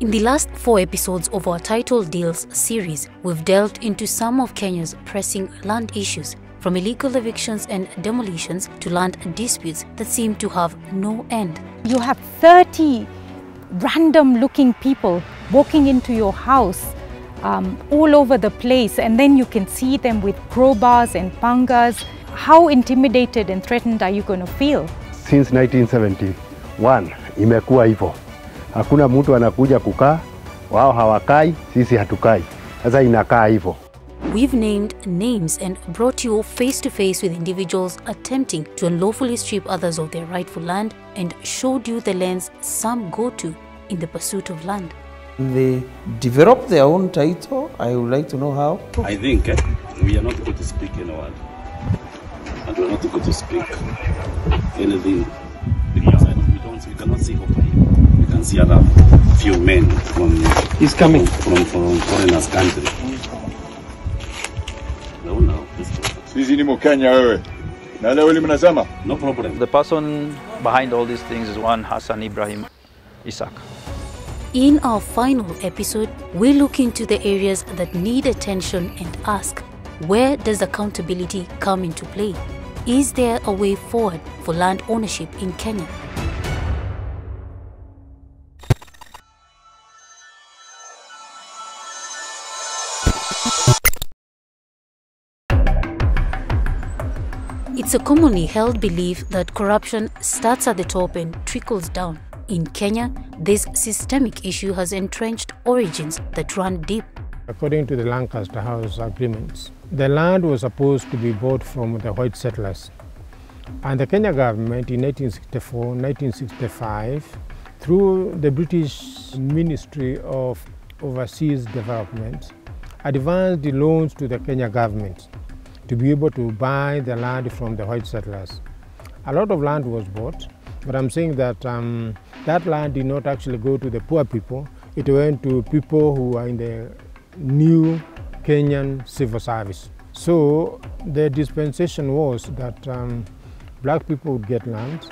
In the last four episodes of our Title Deals series, we've delved into some of Kenya's pressing land issues, from illegal evictions and demolitions to land disputes that seem to have no end. You have 30 random looking people walking into your house um, all over the place, and then you can see them with crowbars and pangas. How intimidated and threatened are you going to feel? Since 1971 imekuwa hivyo, hakuna mtu anakuja kukaa, wao hawakai, sisi hatukai. Sasa inakaa hivyo. We've named names and brought you face to face with individuals attempting to unlawfully strip others of their rightful land and showed you the lens some go to in the pursuit of land. They develop their own title. I would like to know how. I think eh, we are not going to speak any word. And we are not going to speak anything because I don't, we, don't, we cannot see over here. We can see other few men from He's coming. from, from foreigners country. No, no, this Sisi ni Mkenya wewe. Na leo hili mnasema no problem. The person behind all these things is one Hassan Ibrahim Isaac. In our final episode, we look into the areas that need attention and ask where does accountability come into play? Is there a way forward for land ownership in Kenya? It's a commonly held belief that corruption starts at the top and trickles down. In Kenya, this systemic issue has entrenched origins that run deep. According to the Lancaster House agreements, the land was supposed to be bought from the white settlers. And the Kenya government in 1964 1965, through the British Ministry of Overseas Development, advanced the loans to the Kenya government to be able to buy the land from the white settlers. A lot of land was bought, but I'm saying that um, that land did not actually go to the poor people. It went to people who are in the new Kenyan civil service. So the dispensation was that um, black people would get land,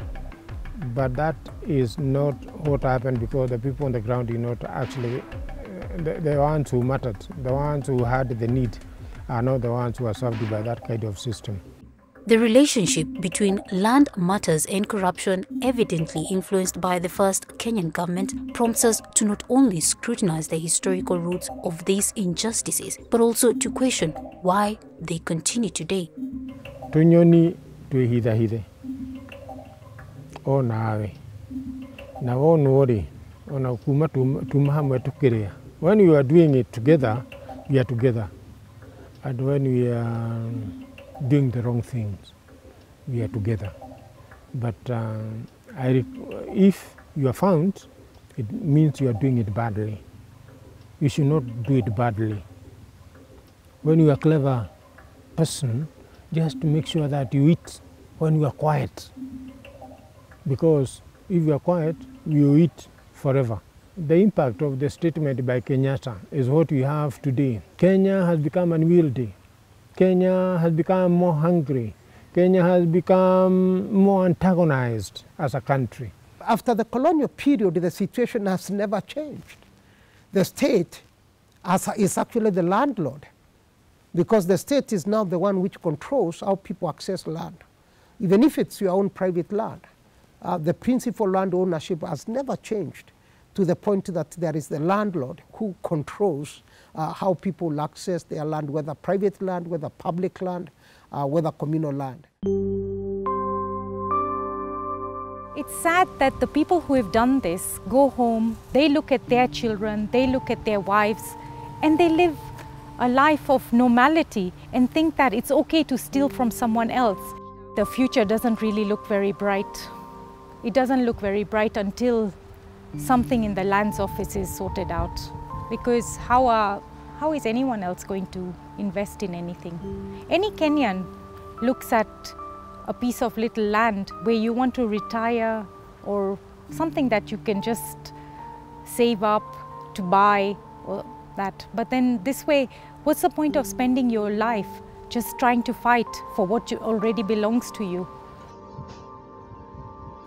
but that is not what happened because the people on the ground did not actually, uh, the, the ones who mattered, the ones who had the need, are not the ones who are served by that kind of system. The relationship between land matters and corruption, evidently influenced by the first Kenyan government, prompts us to not only scrutinize the historical roots of these injustices, but also to question why they continue today. tunyoni twĩhithahithe o nawe na wonwo ona kuma tuma tuma hamwe tũkĩrĩa when you are doing it together we are together and when we are doing the wrong things we are together but um, I, if you are found it means you are doing it badly you should not do it badly when you are clever person just make sure that you eat when you are quiet. Because if you are quiet, you eat forever. The impact of the statement by Kenyatta is what we have today. Kenya has become unwieldy. Kenya has become more hungry. Kenya has become more antagonized as a country. After the colonial period, the situation has never changed. The state is actually the landlord because the state is now the one which controls how people access land. Even if it's your own private land, uh, the principal land ownership has never changed to the point that there is the landlord who controls uh, how people access their land, whether private land, whether public land, uh, whether communal land. It's sad that the people who have done this go home, they look at their children, they look at their wives, and they live a life of normality and think that it's okay to steal from someone else. The future doesn't really look very bright. It doesn't look very bright until something in the lands office is sorted out. Because how, are, how is anyone else going to invest in anything? Any Kenyan looks at a piece of little land where you want to retire or something that you can just save up to buy or that. But then this way, what's the point of spending your life just trying to fight for what already belongs to you?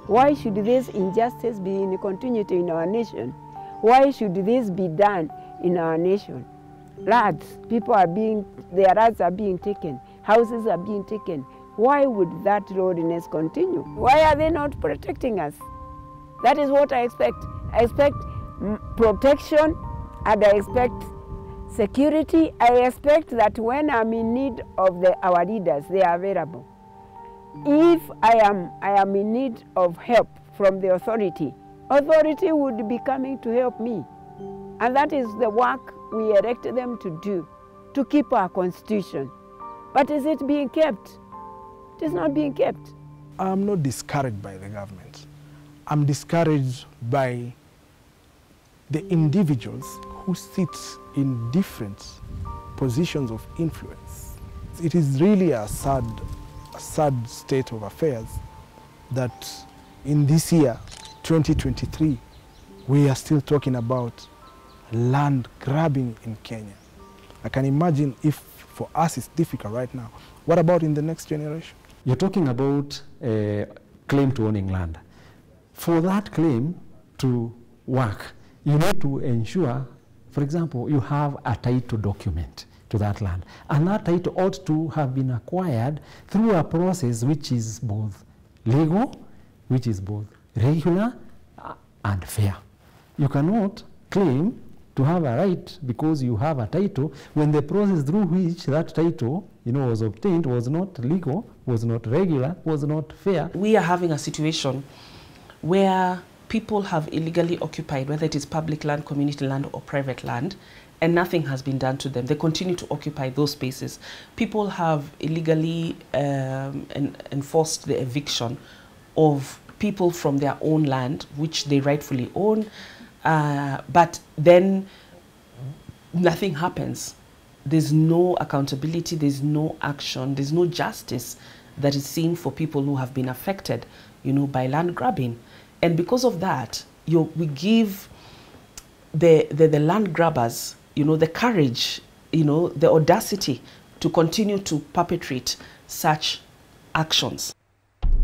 Why should this injustice be in continuity in our nation Why should this be done in our nation? Lads, people are being, their lands are being taken, houses are being taken. Why would that lawlessness continue? Why are they not protecting us? That is what I expect. I expect protection and I expect security. I expect that when I'm in need of the, our leaders, they are available. If I am, I am in need of help from the authority, authority would be coming to help me. And that is the work we elected them to do, to keep our constitution. But is it being kept? It is not being kept. I'm not discouraged by the government. I'm discouraged by the individuals who sit in different positions of influence. It is really a sad, sad state of affairs that in this year, 2023, we are still talking about land grabbing in Kenya. I can imagine if for us it's difficult right now. What about in the next generation? You're talking about a claim to owning land. For that claim to work, you need to ensure, for example, you have a title document to that land. And that title ought to have been acquired through a process which is both legal, which is both regular uh, and fair. You cannot claim to have a right because you have a title when the process through which that title you know, was obtained was not legal, was not regular, was not fair. We are having a situation where people have illegally occupied, whether it is public land, community land, or private land, and nothing has been done to them. They continue to occupy those spaces. People have illegally um, en enforced the eviction of people from their own land, which they rightfully own, uh, but then nothing happens. There's no accountability, there's no action, there's no justice that is seen for people who have been affected, you know, by land grabbing. And because of that, you, we give the, the, the land grabbers, you know, the courage, you know, the audacity to continue to perpetrate such actions.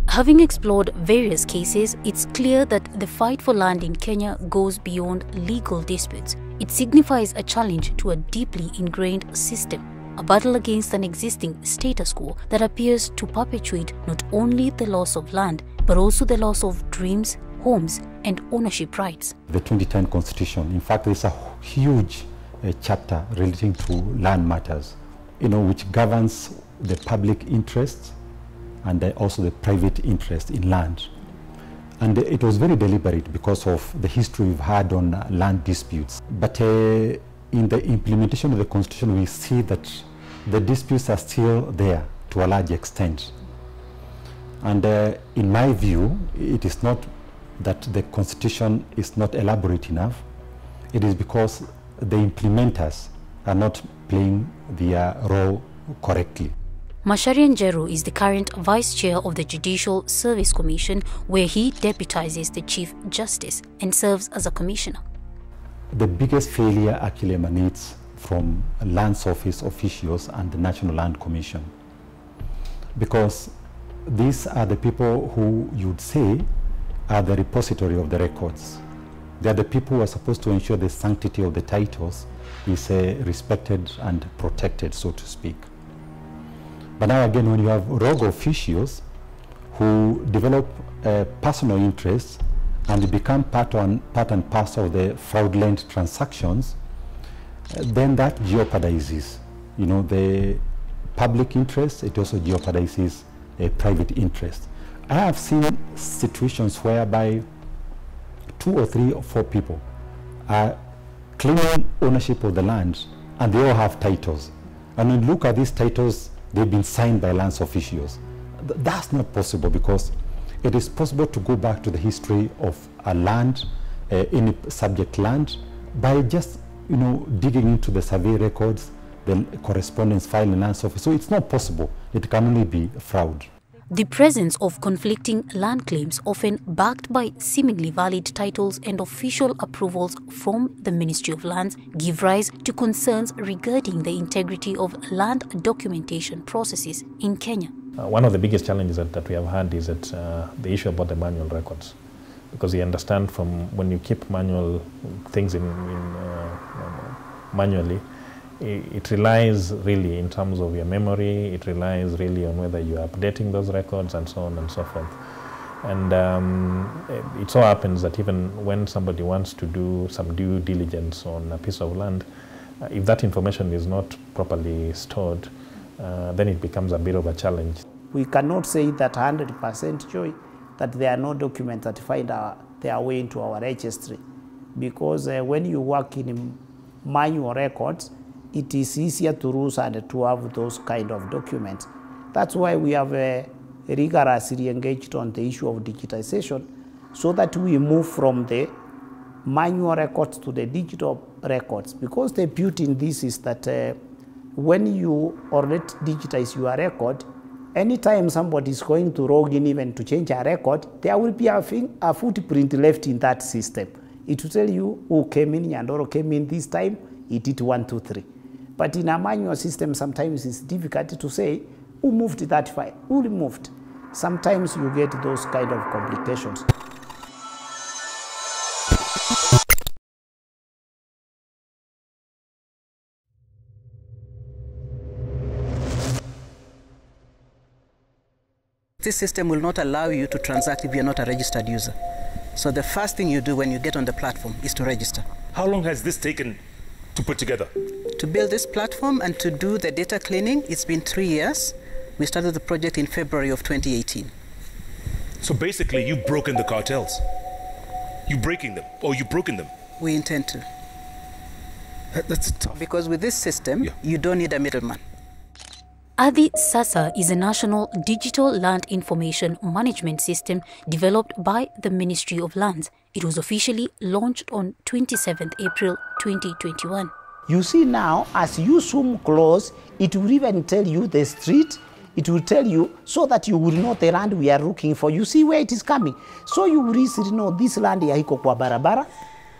Having explored various cases, it's clear that the fight for land in Kenya goes beyond legal disputes. It signifies a challenge to a deeply ingrained system, a battle against an existing status quo that appears to perpetuate not only the loss of land, but also the loss of dreams, homes, and ownership rights. The 2010 Constitution, in fact, there's a huge uh, chapter relating to land matters, you know, which governs the public interest and also the private interest in land. And it was very deliberate because of the history we've had on uh, land disputes. But uh, in the implementation of the Constitution, we see that the disputes are still there to a large extent. And uh, in my view, it is not that the Constitution is not elaborate enough. It is because the implementers are not playing their role correctly. Macharia Njeru is the current Vice Chair of the Judicial Service Commission, where he deputizes the Chief Justice and serves as a commissioner. The biggest failure actually emanates from Land Office officials and the National Land Commission. Because these are the people who you'd say are the repository of the records. They are the people who are supposed to ensure the sanctity of the titles is uh, respected and protected, so to speak. But now again, when you have rogue officials who develop uh, personal interests and become part, on, part and parcel of the fraudulent transactions, uh, then that jeopardizes, you know, the public interest. It also jeopardizes a private interest. I have seen situations whereby two or three or four people are claiming ownership of the land and they all have titles. And when you look at these titles, they've been signed by lands officials. Th that's not possible because it is possible to go back to the history of a land, uh, any subject land, by just you know digging into the survey records, the correspondence file in lands office. So it's not possible. It can only be fraud. The presence of conflicting land claims, often backed by seemingly valid titles and official approvals from the Ministry of Lands, give rise to concerns regarding the integrity of land documentation processes in Kenya. Uh, one of the biggest challenges that, that we have had is that uh, the issue about the manual records. because you understand from when you keep manual things in, in uh, manually, it, relies really in terms of your memory, it relies really on whether you're updating those records and so on and so forth. And um, it, it so happens that even when somebody wants to do some due diligence on a piece of land, uh, if that information is not properly stored, uh, then it becomes a bit of a challenge. We cannot say that 100% joy that there are no documents that find our, their way into our registry because uh, when you work in manual records, it is easier to lose and to have those kind of documents. That's why we have uh, rigorously engaged on the issue of digitization so that we move from the manual records to the digital records because the beauty in this is that uh, when you already digitize your record, anytime somebody is going to log in even to change a record, there will be a, thing, a footprint left in that system. It will tell you who came in, Nyandoro came in this time, it did one, two, three. But in a manual system, sometimes it's difficult to say who moved that file, who removed. Sometimes you get those kind of complications. This system will not allow you to transact if you're not a registered user. So the first thing you do when you get on the platform is to register. How long has this taken to put together? To build this platform and to do the data cleaning, it's been three years. We started the project in February of 2018. So basically, you've broken the cartels. You're breaking them, or you've broken them. We intend to. That, that's tough. Because with this system, yeah. you don't need a middleman. Ardhisasa is a national digital land information management system developed by the Ministry of Lands. It was officially launched on 27th April 2021. You see now, as you zoom close, it will even tell you the street, it will tell you so that you will know the land we are looking for. You see where it is coming. So you will easily know this land haiko kwa barabara,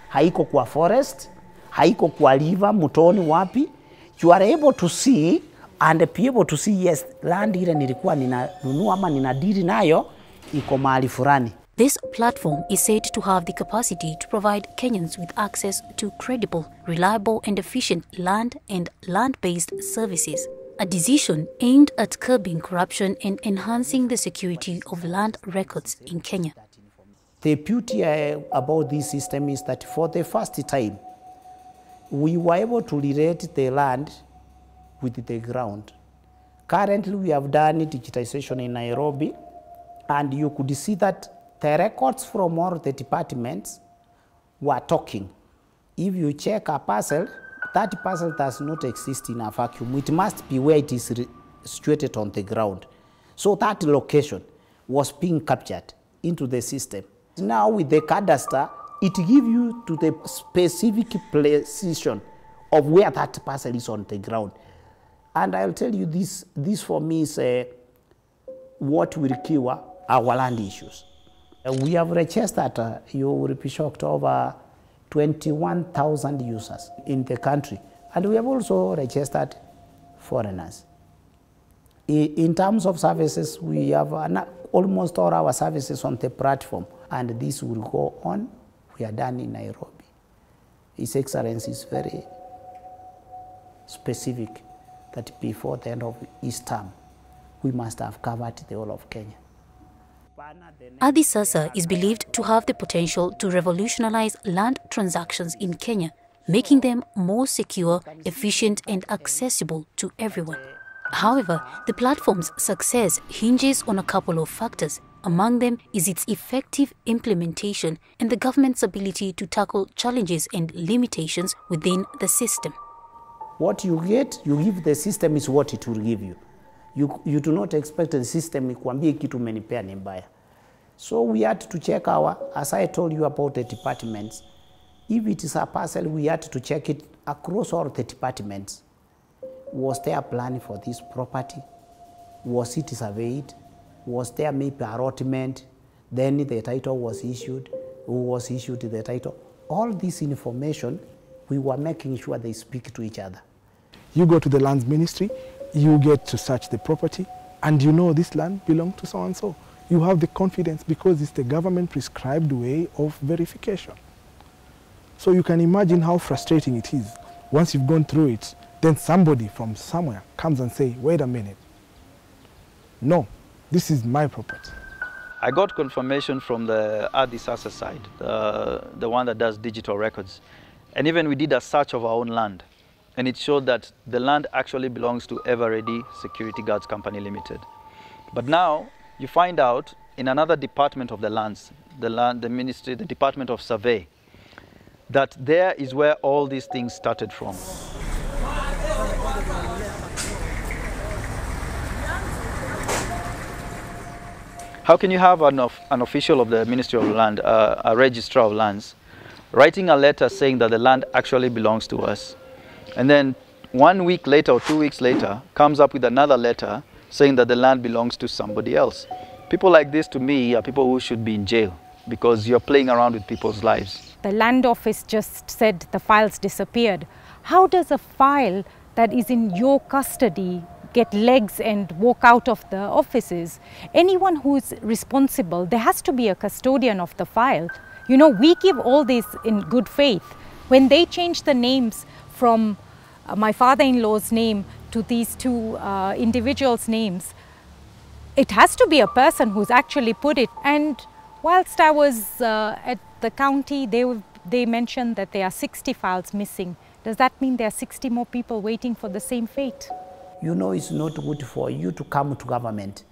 haiko kwa forest, haiko kwa river, mutoni wapi. You are able to see and be able to see yes, land ile nilikuwa ninanunua ama ninadiri nayo iko mahali fulani. This platform is said to have the capacity to provide Kenyans with access to credible, reliable, and efficient land and land based services. A decision aimed at curbing corruption and enhancing the security of land records in Kenya. The beauty uh, about this system is that for the first time, we were able to relate the land with the ground. Currently, we have done digitization in Nairobi, and you could see that the records from all the departments were talking. If you check a parcel, that parcel does not exist in a vacuum. It must be where it is situated on the ground. So that location was being captured into the system. Now with the cadastre, it gives you to the specific precision of where that parcel is on the ground. And I'll tell you this, this for me is uh, what will cure our land issues. Uh, we have registered, uh, you will be shocked, over 21,000 users in the country. And we have also registered foreigners. In terms of services, we have almost all our services on the platform, and this will go on. We are done in Nairobi. His Excellency is very specific that before the end of his term, we must have covered the whole of Kenya. Ardhisasa is believed to have the potential to revolutionize land transactions in Kenya, making them more secure, efficient, and accessible to everyone. However, the platform's success hinges on a couple of factors. Among them is its effective implementation and the government's ability to tackle challenges and limitations within the system. What you get, you give the system is what it will give you. You, you do not expect the system ikuambie kitu umenipea ni mbaya. So we had to check our, as I told you about the departments, if it is a parcel, we had to check it across all the departments. Was there a plan for this property? Was it surveyed? Was there maybe a allotment? Then the title was issued. Who was issued the title? All this information, we were making sure they speak to each other. You go to the lands ministry, you get to search the property, and you know this land belongs to so and so. You have the confidence because it's the government prescribed way of verification. So you can imagine how frustrating it is. Once you've gone through it, then somebody from somewhere comes and say, wait a minute. No, this is my property. I got confirmation from the Ardhisasa side, the, the one that does digital records. And even we did a search of our own land. And it showed that the land actually belongs to Everready Security Guards Company Limited. But now you find out in another department of the lands, the land, the ministry, the Department of Survey, that there is where all these things started from. How can you have an, of, an official of the Ministry of Land, uh, a registrar of lands, writing a letter saying that the land actually belongs to us, and then one week later or two weeks later comes up with another letter saying that the land belongs to somebody else? People like this to me are people who should be in jail because you're playing around with people's lives. The land office just said the files disappeared. How does a file that is in your custody get legs and walk out of the offices. Anyone who is responsible, there has to be a custodian of the file. You know, we give all this in good faith. When they change the names from uh, my father-in-law's name to these two uh, individuals' names, it has to be a person who's actually put it. And whilst I was uh, at the county, they, they mentioned that there are 60 files missing. Does that mean there are 60 more people waiting for the same fate? you know it's not good for you to come to government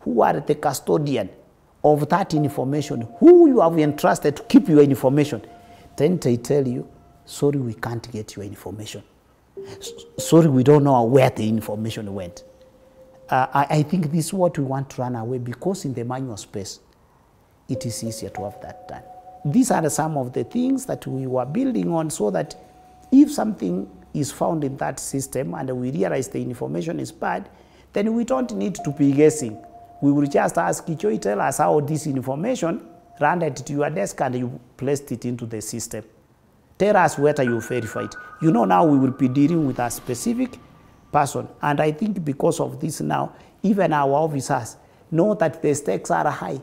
who are the custodian of that information, who you have entrusted to keep your information, then they tell you, sorry, we can't get your information. Sorry, we don't know where the information went. Uh, I, I think this is what we want to run away because in the manual space, it is easier to have that done. These are some of the things that we were building on so that if something is found in that system and we realize the information is bad, then we don't need to be guessing. We will just ask Kichoi, tell us how this information landed to your desk and you placed it into the system. Tell us whether you verified. You know now we will be dealing with a specific person. And I think because of this now, even our officers know that the stakes are high.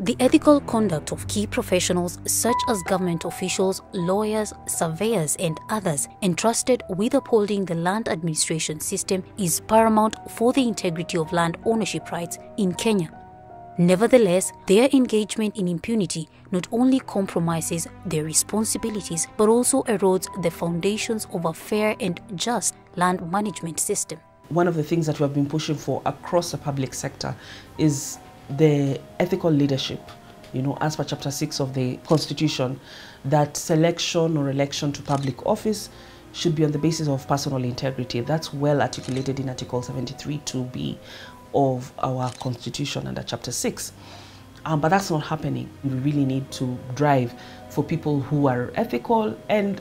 The ethical conduct of key professionals such as government officials, lawyers, surveyors and others entrusted with upholding the land administration system is paramount for the integrity of land ownership rights in Kenya. Nevertheless, their engagement in impunity not only compromises their responsibilities but also erodes the foundations of a fair and just land management system. One of the things that we have been pushing for across the public sector is the ethical leadership, you know, as per Chapter 6 of the Constitution, that selection or election to public office should be on the basis of personal integrity. That's well articulated in Article 73 2b of our Constitution under Chapter 6. Um, but that's not happening. We really need to drive for people who are ethical and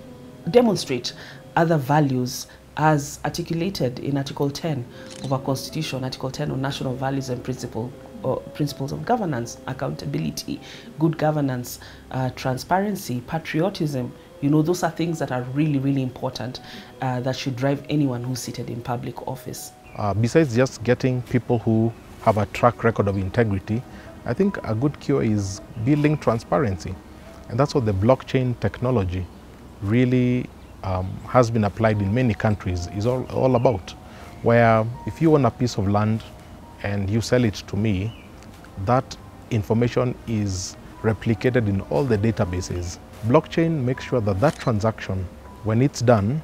demonstrate other values as articulated in Article 10 of our Constitution, Article 10 on national values and principles or principles of governance, accountability, good governance, uh, transparency, patriotism. You know, those are things that are really, really important uh, that should drive anyone who's seated in public office. Uh, besides just getting people who have a track record of integrity, I think a good cure is building transparency. And that's what the blockchain technology really um, has been applied in many countries is all, all about. Where if you own a piece of land and you sell it to me, that information is replicated in all the databases. Blockchain makes sure that that transaction, when it's done,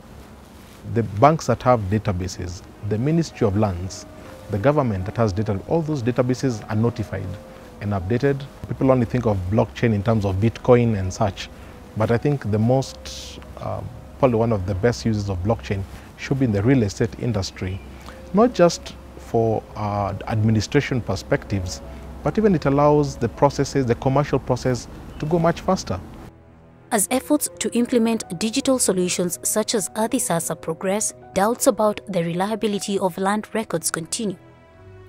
the banks that have databases, the Ministry of Lands, the government that has data, all those databases are notified and updated. People only think of blockchain in terms of Bitcoin and such, but I think the most, uh, probably one of the best uses of blockchain should be in the real estate industry. Not just for uh, administration perspectives, but even it allows the processes, the commercial process to go much faster. As efforts to implement digital solutions such as Ardhisasa progress, doubts about the reliability of land records continue.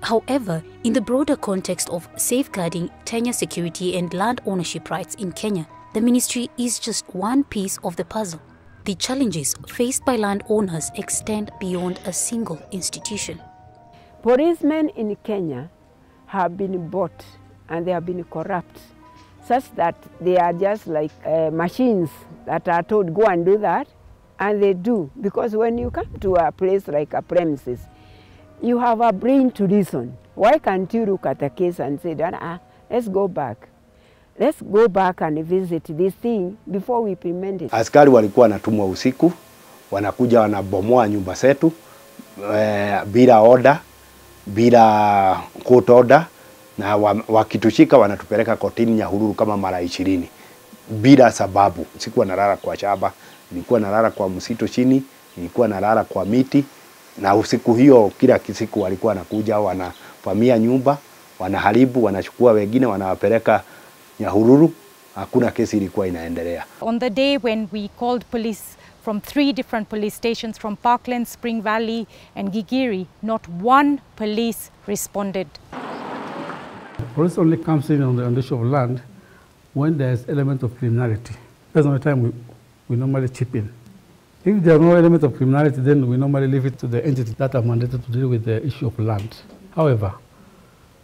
However, in the broader context of safeguarding tenure security and land ownership rights in Kenya, the ministry is just one piece of the puzzle. The challenges faced by landowners extend beyond a single institution. Policemen in Kenya have been bought and they have been corrupt, such that they are just like uh, machines that are told, go and do that, and they do. Because when you come to a place like a premises, you have a brain to reason. Why can't you look at a case and say, ah, let's go back. Let's go back and visit this thing before we implement it. Askari walikuwa wanatumwa usiku, wanakuja wanabomoa nyumba zetu eh, bila oda, bila court order, na wa- wakitushika wanatupeleka kotini Nyahururu kama mara ishirini bila sababu. Sikuwa nalala kwa shamba, nilikuwa nalala kwa msito chini, nilikuwa nalala kwa miti, na usiku hiyo kila siku walikuwa wanakuja wanavamia nyumba, wanaharibu, wanachukua wengine, wanawapeleka Nyahururu. Hakuna kesi ilikuwa inaendelea. On the day when we called police from three different police stations from Parkland, Spring Valley, and Gigiri, not one police responded. Police only comes in on the, on the issue of land when there's element of criminality. That's the only time we, we normally chip in. If there are no element of criminality, then we normally leave it to the entities that are mandated to deal with the issue of land. However,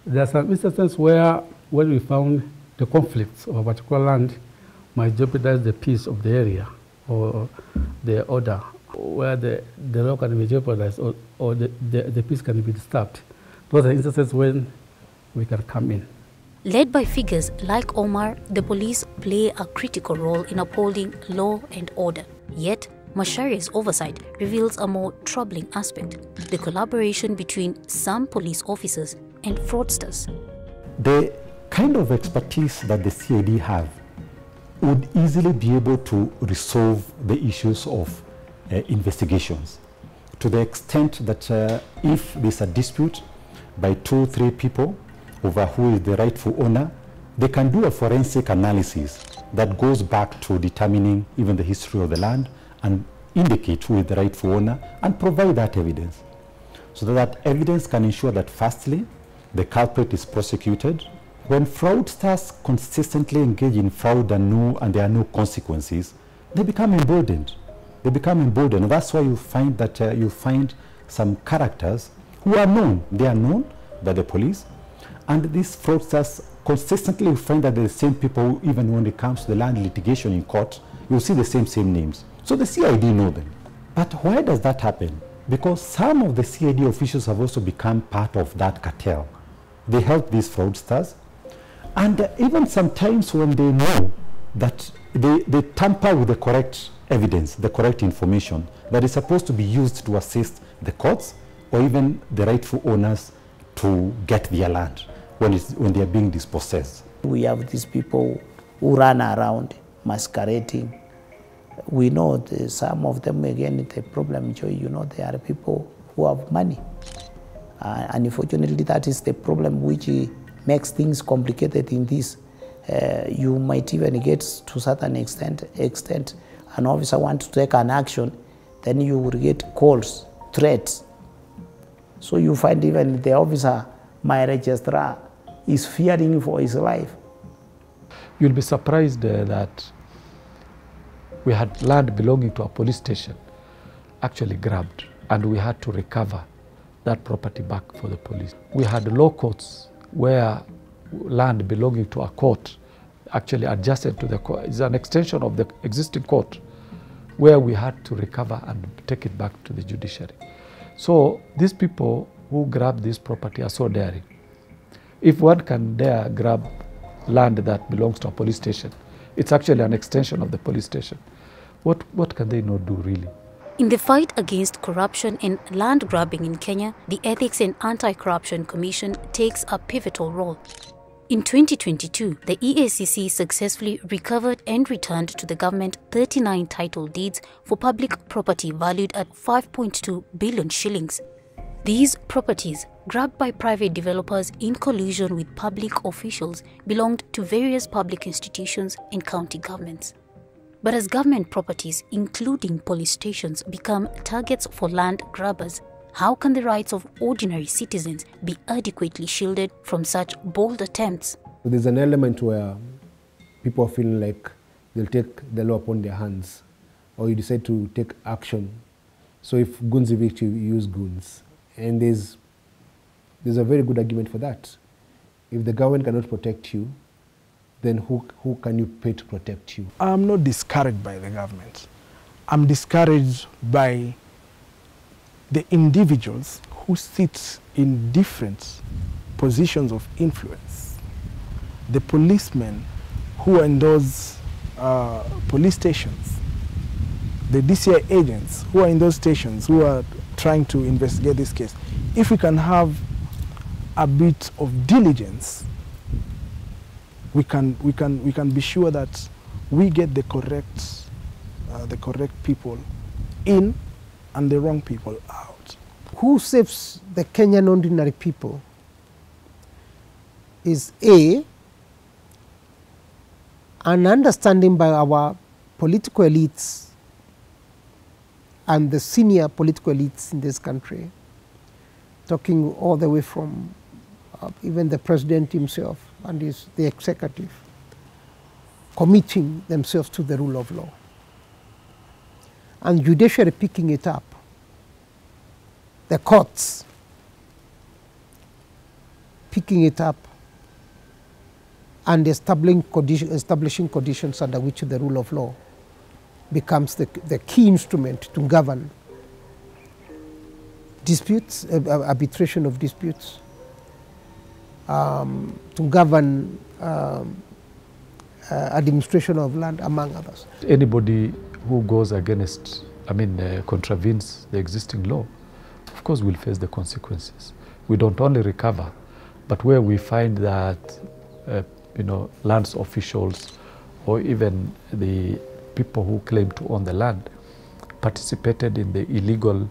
there are some instances where when we found the conflicts of a particular land might jeopardize the peace of the area or the order, where the, the law can be jeopardized or, or the, the, the peace can be disturbed. Those are instances when we can come in. Led by figures like Omar, the police play a critical role in upholding law and order. Yet, Macharia's oversight reveals a more troubling aspect the collaboration between some police officers and fraudsters. The kind of expertise that the CID have would easily be able to resolve the issues of uh, investigations to the extent that uh, if there's a dispute by two, three people over who is the rightful owner, they can do a forensic analysis that goes back to determining even the history of the land and indicate who is the rightful owner and provide that evidence. So that, evidence can ensure that firstly, the culprit is prosecuted. When fraudsters consistently engage in fraud and know and there are no consequences, they become emboldened. They become emboldened. That's why you find that uh, you find some characters who are known. They are known by the police. And these fraudsters consistently find that the same people, even when it comes to the land litigation in court, you'll see the same, same names. So the CID know them. But why does that happen? Because some of the CID officials have also become part of that cartel. They help these fraudsters. And even sometimes when they know that they, they tamper with the correct evidence, the correct information that is supposed to be used to assist the courts or even the rightful owners to get their land when, when they are being dispossessed. We have these people who run around masquerading. We know the, some of them, again, the problem, Joy, you know, they are people who have money. Uh, and unfortunately, that is the problem which makes things complicated in this. Uh, you might even get to certain extent, extent an officer want to take an action, then you will get calls, threats. So you find even the officer, my registrar, is fearing for his life. You'll be surprised uh, that we had land belonging to a police station actually grabbed and we had to recover that property back for the police. We had law courts where land belonging to a court actually adjacent to the court is an extension of the existing court where we had to recover and take it back to the judiciary. So these people who grabbed this property are so daring. If one can dare grab land that belongs to a police station, it's actually an extension of the police station. What, what can they not do really? In the fight against corruption and land grabbing in Kenya, the Ethics and Anti Corruption Commission takes a pivotal role. In 2022, the EACC successfully recovered and returned to the government 39 title deeds for public property valued at 5.2 billion shillings. These properties, grabbed by private developers in collusion with public officials, belonged to various public institutions and county governments. But as government properties, including police stations, become targets for land grabbers, how can the rights of ordinary citizens be adequately shielded from such bold attempts? There's an element where people are feeling like they'll take the law upon their hands, or you decide to take action. So if goons evict you, you use goons. And there's, there's a very good argument for that. If the government cannot protect you, then who, who can you pay to protect you? I'm not discouraged by the government. I'm discouraged by the individuals who sit in different positions of influence. The policemen who are in those uh, police stations, the DCI agents who are in those stations who are trying to investigate this case. If we can have a bit of diligence, we can, we can, we can be sure that we get the correct, uh, the correct people in and the wrong people out. Who saves the Kenyan ordinary people is A, an understanding by our political elites and the senior political elites in this country, talking all the way from even the president himself and his, the executive, committing themselves to the rule of law, and judiciary picking it up, the courts picking it up and establishing, condition, establishing conditions under which the rule of law becomes the, the key instrument to govern disputes, uh, arbitration of disputes, um, to govern um, uh, administration of land, among others. Anybody who goes against, I mean, uh, contravenes the existing law, of course will face the consequences. We don't only recover, but where we find that, uh, you know, lands officials or even the people who claim to own the land participated in the illegal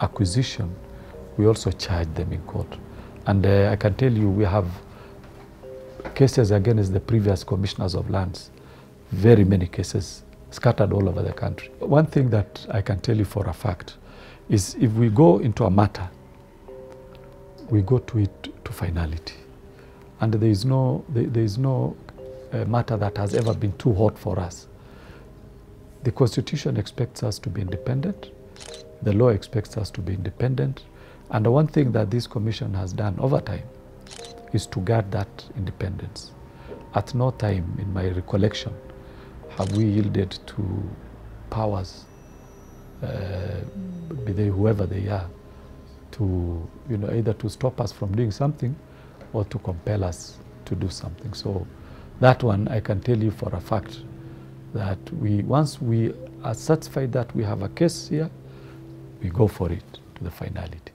acquisition, we also charge them in court. And uh, I can tell you we have cases against the previous commissioners of lands, very many cases scattered all over the country. One thing that I can tell you for a fact is if we go into a matter, we go to it to finality. And there is no, there, there is no uh, matter that has ever been too hot for us. The Constitution expects us to be independent. The law expects us to be independent. And the one thing that this commission has done over time is to guard that independence. At no time in my recollection have we yielded to powers, uh, be they whoever they are, to you know either to stop us from doing something or to compel us to do something. So that one I can tell you for a fact that we once we are satisfied that we have a case here, we go for it to the finality.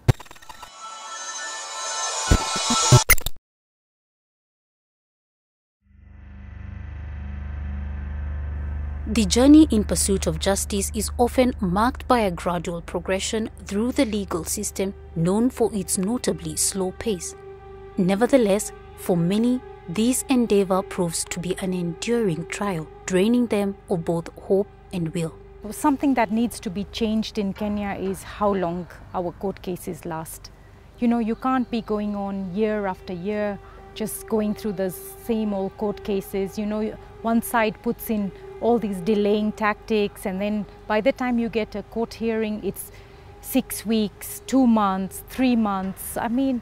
The journey in pursuit of justice is often marked by a gradual progression through the legal system known for its notably slow pace. Nevertheless, for many, this endeavor proves to be an enduring trial, draining them of both hope and will. Something that needs to be changed in Kenya is how long our court cases last. You know, you can't be going on year after year, just going through the same old court cases. You know, one side puts in all these delaying tactics, and then by the time you get a court hearing, it's six weeks, two months, three months. I mean,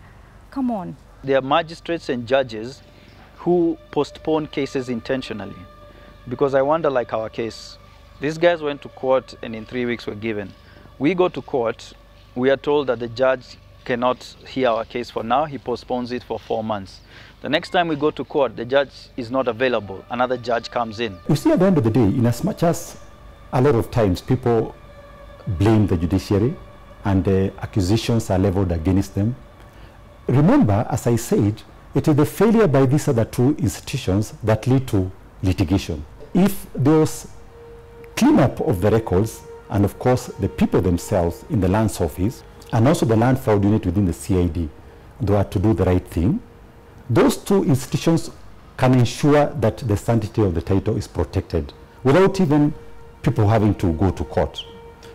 come on. There are magistrates and judges who postpone cases intentionally. Because I wonder, like our case, these guys went to court and in three weeks were given. We go to court, we are told that the judge cannot hear our case for now, he postpones it for four months. The next time we go to court, the judge is not available. Another judge comes in. You see, at the end of the day, in as much as a lot of times people blame the judiciary and the accusations are leveled against them, remember, as I said, it is the failure by these other two institutions that lead to litigation. If was cleanup of the records, and of course the people themselves in the lands office, and also the land fraud unit within the CID, they are to do the right thing, those two institutions can ensure that the sanctity of the title is protected without even people having to go to court.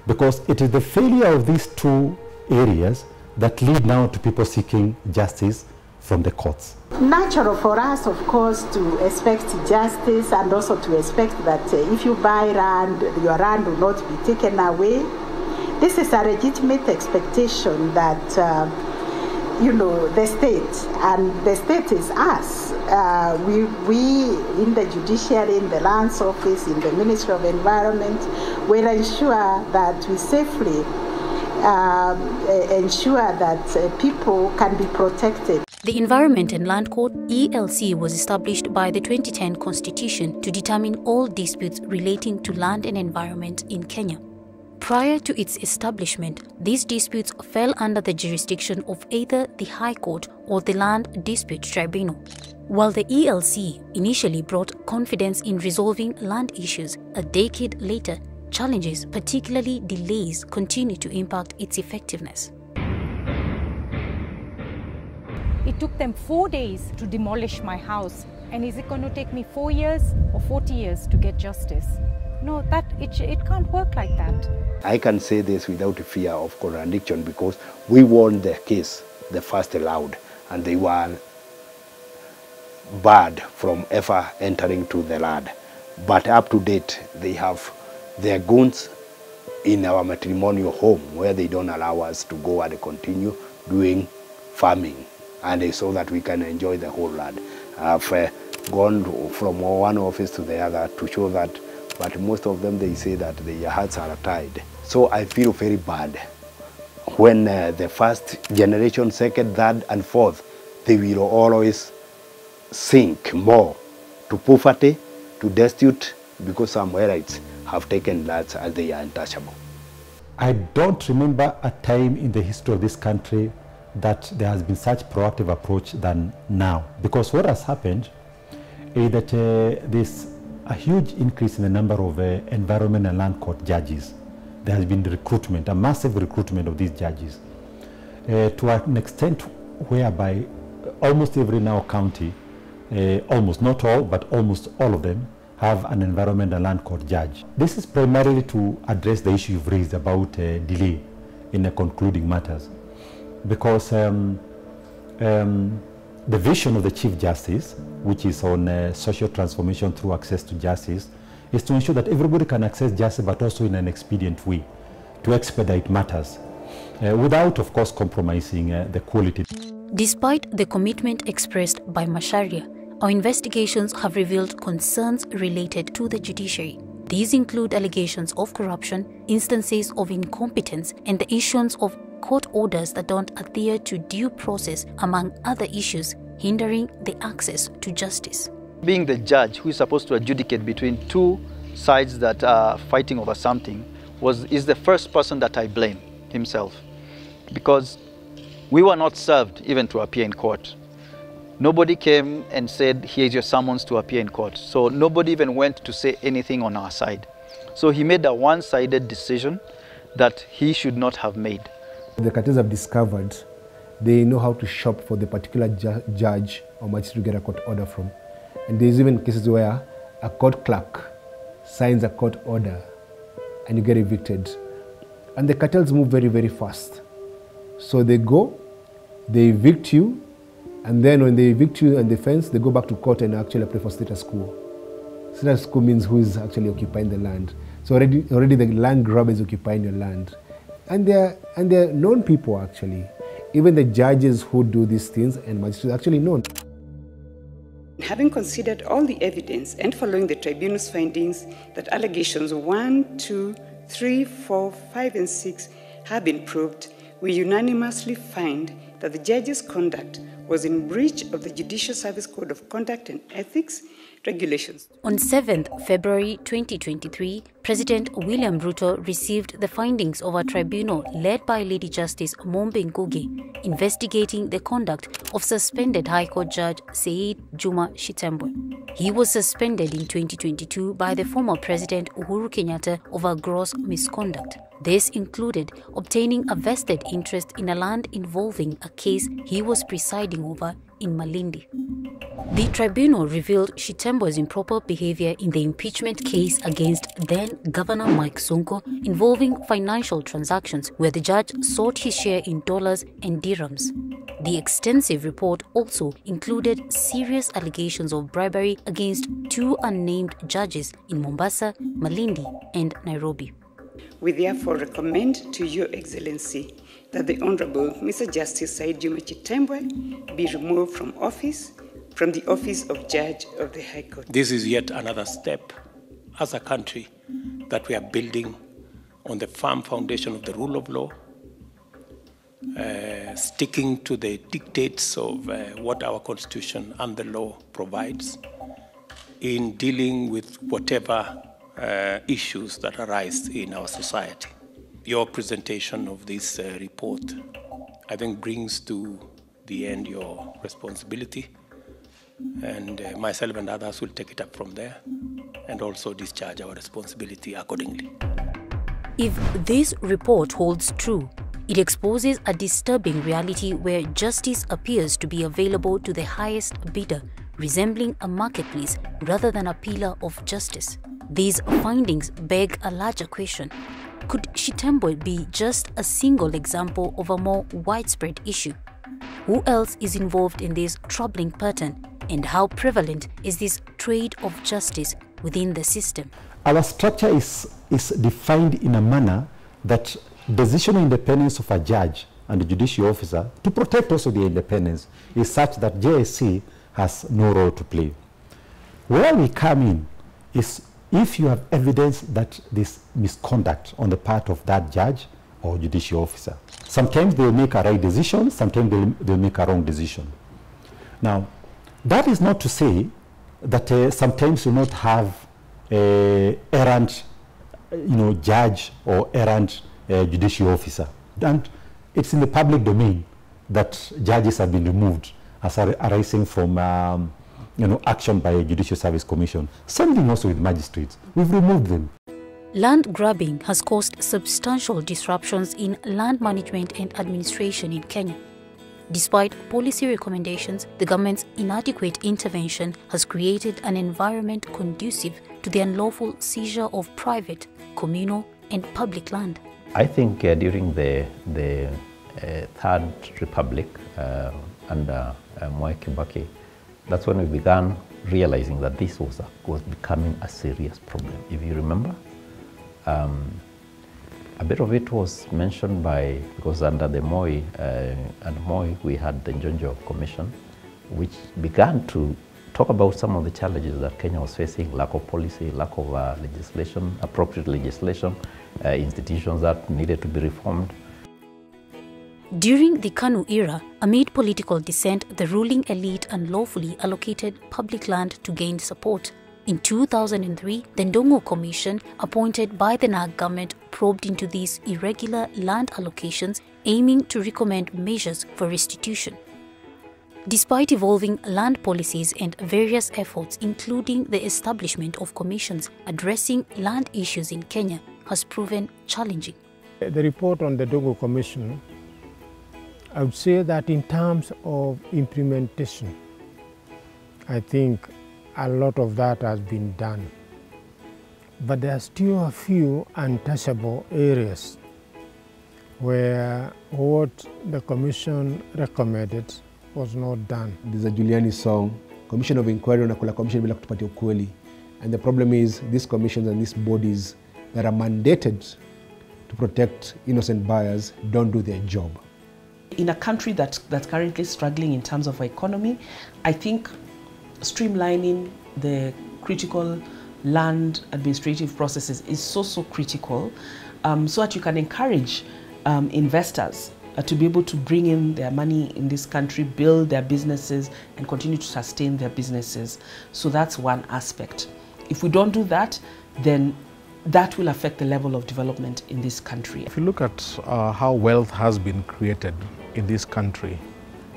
Because it is the failure of these two areas that lead now to people seeking justice from the courts. Natural for us, of course, to expect justice and also to expect that uh, if you buy land, your land will not be taken away. This is a legitimate expectation that uh, you know, the state, and the state is us. Uh, we, we in the judiciary, in the lands office, in the Ministry of Environment, will ensure that we safely um, ensure that uh, people can be protected. The Environment and Land Court ELC was established by the 2010 Constitution to determine all disputes relating to land and environment in Kenya. Prior to its establishment, these disputes fell under the jurisdiction of either the High Court or the Land Dispute Tribunal. While the ELC initially brought confidence in resolving land issues, a decade later, challenges, particularly delays, continue to impact its effectiveness. It took them four days to demolish my house. And is it going to take me four years or 40 years to get justice? No, that it, it can't work like that. I can say this without fear of contradiction because we won the case the first allowed and they were barred from ever entering to the land. But up to date, they have their guns in our matrimonial home where they don't allow us to go and continue doing farming and so that we can enjoy the whole land. I've uh, gone from one office to the other to show that, but most of them they say that their hearts are tied. So I feel very bad when uh, the first generation, second, third and fourth, they will always sink more to poverty, to destitute, because some rights have taken that as they are untouchable. I don't remember a time in the history of this country that there has been such proactive approach than now. Because what has happened is that uh, there's a huge increase in the number of uh, environment and land court judges. There has been recruitment, a massive recruitment of these judges, uh, to an extent whereby almost every now county, uh, almost not all, but almost all of them, have an environment and land court judge. This is primarily to address the issue you've raised about uh, delay in concluding matters because um, um, the vision of the Chief Justice, which is on uh, social transformation through access to justice, is to ensure that everybody can access justice, but also in an expedient way, to expedite matters, uh, without, of course, compromising uh, the quality. Despite the commitment expressed by Macharia, our investigations have revealed concerns related to the judiciary. These include allegations of corruption, instances of incompetence, and the issuance of court orders that don't adhere to due process, among other issues hindering the access to justice. Being the judge who is supposed to adjudicate between two sides that are fighting over something was is the first person that I blame himself because we were not served even to appear in court. Nobody came and said, here's your summons to appear in court. So nobody even went to say anything on our side. So he made a one-sided decision that he should not have made. The cartels have discovered they know how to shop for the particular ju judge or magistrate to get a court order from. And there's even cases where a court clerk signs a court order and you get evicted. And the cartels move very, very fast. So they go, they evict you, and then when they evict you and the fence, they go back to court and actually apply for status quo. Status quo means who is actually occupying the land. So already, already the land grabber is occupying your land. And they're, and they're known people actually. Even the judges who do these things and magistrates actually known. Having considered all the evidence and following the tribunal's findings that allegations 1, 2, 3, 4, 5, and 6 have been proved, we unanimously find that the judge's conduct was in breach of the Judicial Service Code of Conduct and Ethics regulations. On 7th February 2023, President William Ruto received the findings of a tribunal led by Lady Justice Mumbi Ngugi investigating the conduct of suspended High Court Judge Said Juma Chitembwe. He was suspended in 2022 by the former President Uhuru Kenyatta over gross misconduct. This included obtaining a vested interest in a land involving a case he was presiding over in Malindi. The tribunal revealed Chitembwe's improper behavior in the impeachment case against then Governor Mike Sonko involving financial transactions where the judge sought his share in dollars and dirhams. The extensive report also included serious allegations of bribery against two unnamed judges in Mombasa, Malindi, and Nairobi. We therefore recommend to Your Excellency that the Honorable Mr. Justice Said Juma Chitembwe be removed from office, from the office of Judge of the High Court. This is yet another step as a country that we are building on the firm foundation of the rule of law, uh, sticking to the dictates of uh, what our constitution and the law provides in dealing with whatever uh, issues that arise in our society. Your presentation of this uh, report, I think, brings to the end your responsibility, and uh, myself and others will take it up from there and also discharge our responsibility accordingly. If this report holds true, it exposes a disturbing reality where justice appears to be available to the highest bidder, resembling a marketplace rather than a pillar of justice. These findings beg a larger question. Could Chitembwe be just a single example of a more widespread issue? Who else is involved in this troubling pattern, and how prevalent is this trade of justice within the system? Our structure is, is defined in a manner that decisional independence of a judge and a judicial officer, to protect also the independence, is such that JSC has no role to play. Where we come in is if you have evidence that this misconduct on the part of that judge or judicial officer. Sometimes they'll make a right decision, sometimes they'll, they'll make a wrong decision. Now, that is not to say that uh, sometimes you not have a errant, you know, judge or errant uh, judicial officer. And it's in the public domain that judges have been removed as ar arising from um, you know, action by a Judicial Service Commission. Same thing also with magistrates. We've removed them. Land grabbing has caused substantial disruptions in land management and administration in Kenya. Despite policy recommendations, the government's inadequate intervention has created an environment conducive to the unlawful seizure of private, communal, and public land. I think uh, during the, the uh, Third Republic uh, under Mwai Kibaki, that's when we began realizing that this was, a, was becoming a serious problem. If you remember, um, a bit of it was mentioned by, because under the Moi, uh, and Moi we had the Njonjo Commission, which began to talk about some of the challenges that Kenya was facing, lack of policy, lack of uh, legislation, appropriate legislation, uh, institutions that needed to be reformed. During the Kanu era, amid political dissent, the ruling elite unlawfully allocated public land to gain support. In 2003, the Ndung'u Commission, appointed by the NARC government, probed into these irregular land allocations, aiming to recommend measures for restitution. Despite evolving land policies and various efforts, including the establishment of commissions addressing land issues in Kenya, has proven challenging. The report on the Ndung'u Commission, I would say that in terms of implementation, I think a lot of that has been done. But there are still a few untouchable areas where what the Commission recommended was not done. There's a Juliani song, Commission of Inquiry unakula commission bila kutupatia ukweli. And the problem is these commissions and these bodies that are mandated to protect innocent buyers don't do their job. In a country that, that's currently struggling in terms of our economy, I think streamlining the critical land administrative processes is so, so critical um, so that you can encourage um, investors uh, to be able to bring in their money in this country, build their businesses, and continue to sustain their businesses. So that's one aspect. If we don't do that, then that will affect the level of development in this country. If you look at uh, how wealth has been created in this country,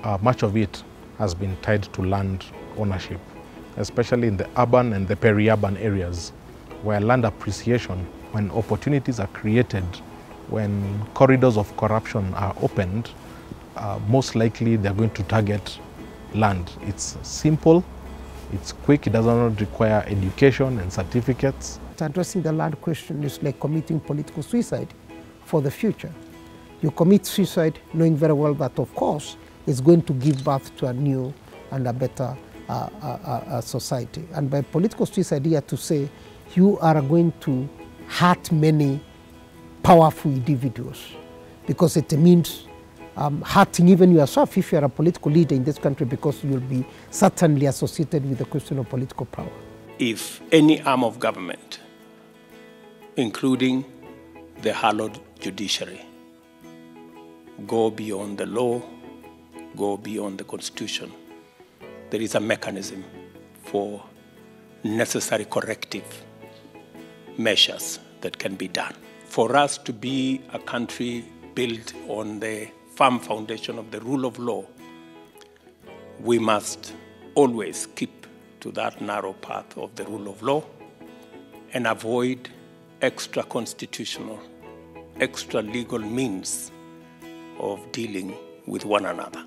uh, much of it has been tied to land ownership, especially in the urban and the peri-urban areas, where land appreciation, when opportunities are created, when corridors of corruption are opened, uh, most likely they're going to target land. It's simple, it's quick, it does not require education and certificates. Addressing the land question is like committing political suicide for the future. You commit suicide knowing very well that, of course, it's going to give birth to a new and a better uh, uh, uh, society. And by political suicide, here to say you are going to hurt many powerful individuals. because it means um, hurting even yourself if you are a political leader in this country because you'll be certainly associated with the question of political power. If any arm of government, including the hallowed judiciary, go beyond the law, go beyond the constitution, there is a mechanism for necessary corrective measures that can be done. For us to be a country built on the firm foundation of the rule of law, we must always keep to that narrow path of the rule of law and avoid extra constitutional, extra legal means of dealing with one another.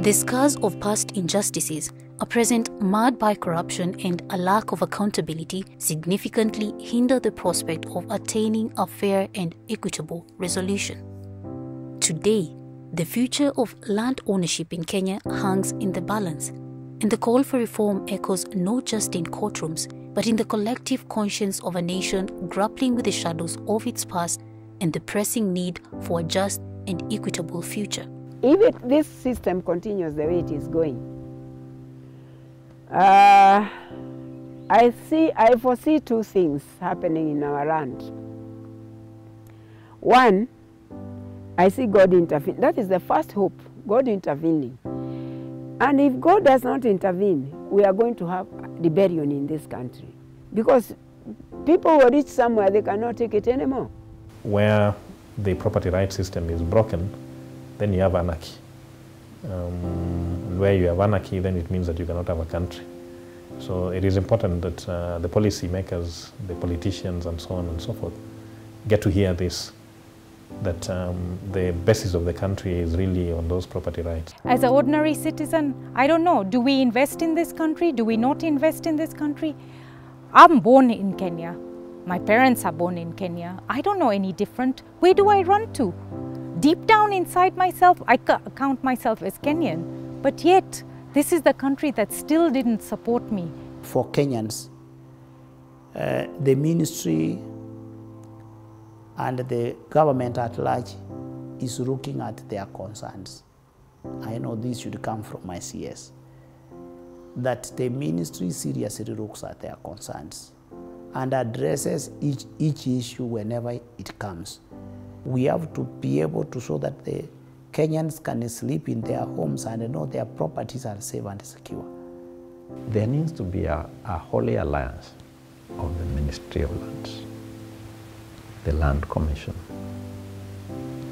The scars of past injustices are present marred by corruption and a lack of accountability significantly hinder the prospect of attaining a fair and equitable resolution. Today, the future of land ownership in Kenya hangs in the balance, and the call for reform echoes not just in courtrooms, but in the collective conscience of a nation grappling with the shadows of its past and the pressing need for a just and equitable future. If it, this system continues the way it is going, uh, I see, I foresee two things happening in our land. One, I see God intervene. That is the first hope, God intervening. And if God does not intervene, we are going to have rebellion in this country. Because people will reach somewhere they cannot take it anymore. Where the property rights system is broken, then you have anarchy. Um, where you have anarchy, then it means that you cannot have a country. So it is important that uh, the policy makers, the politicians, and so on and so forth, get to hear this that um, the basis of the country is really on those property rights. As an ordinary citizen, I don't know, do we invest in this country? Do we not invest in this country? I'm born in Kenya. My parents are born in Kenya. I don't know any different. Where do I run to? Deep down inside myself, I count myself as Kenyan. But yet, this is the country that still didn't support me. For Kenyans, uh, the ministry and the government at large is looking at their concerns. I know this should come from my CS. That the ministry seriously looks at their concerns and addresses each, each issue whenever it comes. We have to be able to show that the Kenyans can sleep in their homes and know their properties are safe and secure. There needs to be a, a holy alliance of the Ministry of Lands the Land Commission,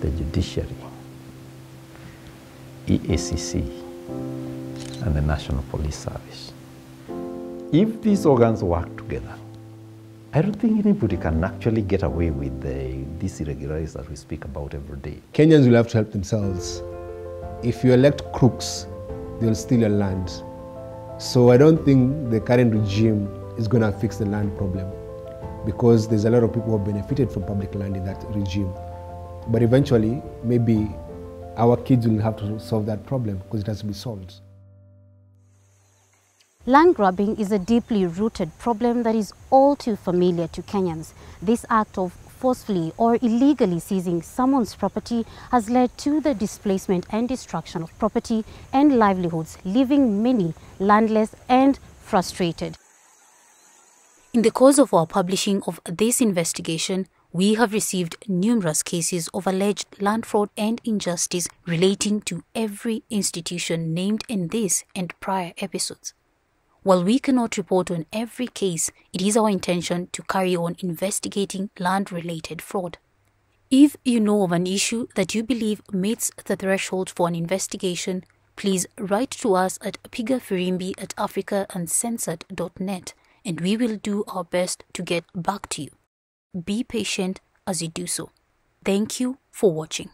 the Judiciary, EACC, and the National Police Service. If these organs work together, I don't think anybody can actually get away with the, these irregularities that we speak about every day. Kenyans will have to help themselves. If you elect crooks, they'll steal your land. So I don't think the current regime is going to fix the land problem because there's a lot of people who have benefited from public land in that regime. But eventually, maybe our kids will have to solve that problem because it has to be solved. Land grabbing is a deeply rooted problem that is all too familiar to Kenyans. This act of forcefully or illegally seizing someone's property has led to the displacement and destruction of property and livelihoods, leaving many landless and frustrated. In the course of our publishing of this investigation, we have received numerous cases of alleged land fraud and injustice relating to every institution named in this and prior episodes. While we cannot report on every case, it is our intention to carry on investigating land related fraud. If you know of an issue that you believe meets the threshold for an investigation, please write to us at pigafirimbi at and we will do our best to get back to you. Be patient as you do so. Thank you for watching.